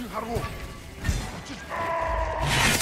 Чин харгу. Очиж.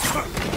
Huh.